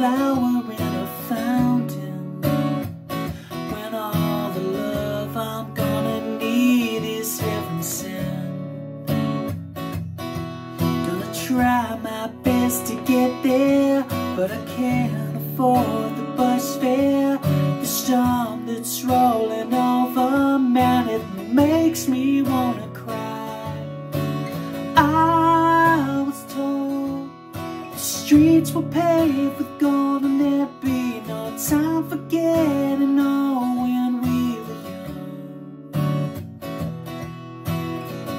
flower in a fountain. When all the love I'm gonna need is heaven sent. Gonna try my best to get there But I can't afford the bus fare. The storm that's rolling over Man, it makes me wanna streets were paved with gold And there'd be no time for getting old When we were young.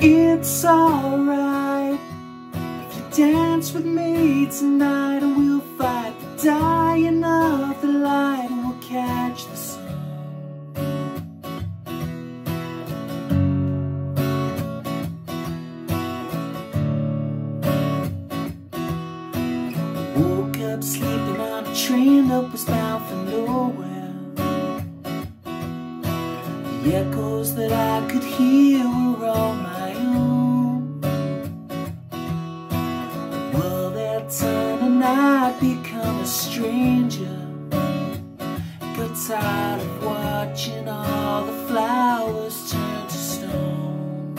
It's alright If you dance with me tonight And we'll fight the dying of the light And we'll catch the Woke up sleeping on a train that was bound for nowhere. The echoes that I could hear were all my own. Well, that time and I'd become a stranger. Got tired of watching all the flowers turn to stone.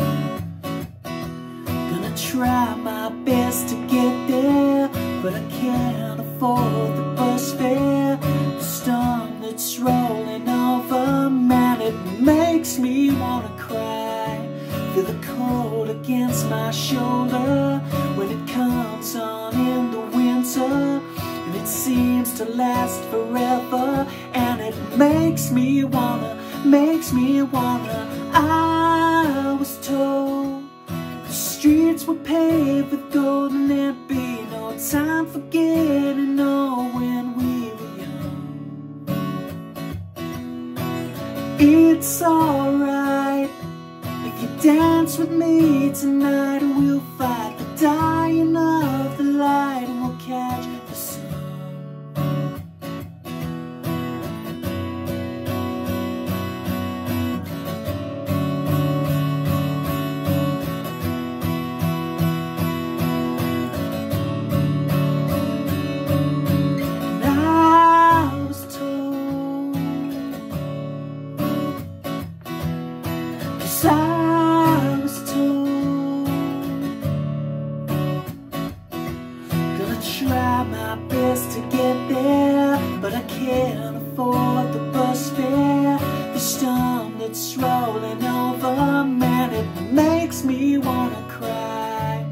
Gonna try my best to get there But I can't afford the bus fare. The storm that's rolling over Man, it makes me wanna cry. Feel the cold against my shoulder When it comes on in the winter. And it seems to last forever And it makes me wanna, makes me wanna. I was told the streets were paved with gold and there'd be time for getting old when we were young. It's alright if you dance with me tonight we'll fight the dying of the light best to get there But I can't afford the bus fare. The storm that's rolling over Man, it makes me wanna cry.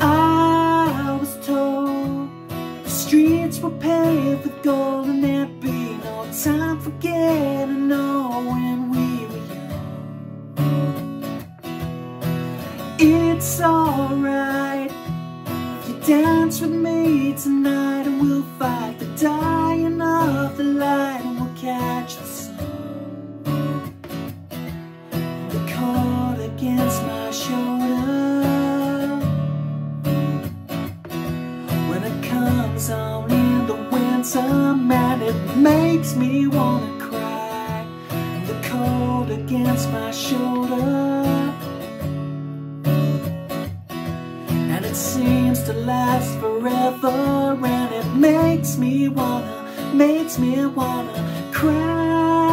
I was told the streets were paved with gold And there'd be no time for getting old when we were young. It's alright if you dance with me tonight And we'll fight the dying of the light And we'll catch the sun The cold against my shoulder. When it comes on in the winter, man, it makes me wanna cry. The cold against my shoulder, makes me wanna, makes me wanna cry.